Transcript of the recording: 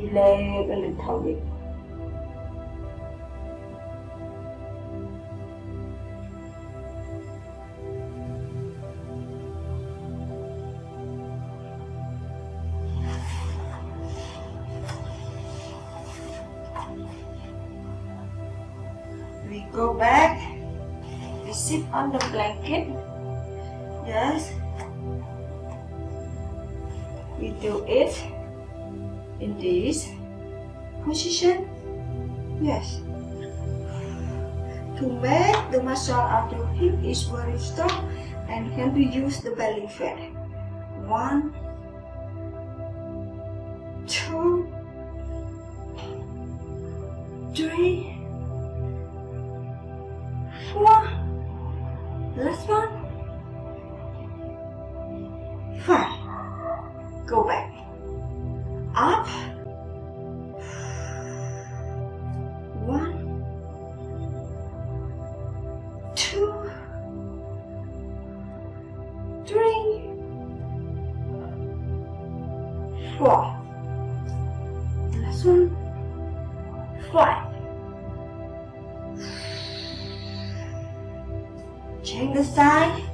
Relax a little bit. We go back. We sit on the blanket. Yes. We do it in this position. Yes. To make the muscle of your hip is very strong and can reduce the belly fat. One, two, three, four. Last one. Five. Go back. Up. One. Two. Three. Four. Last one. Five. Change the side.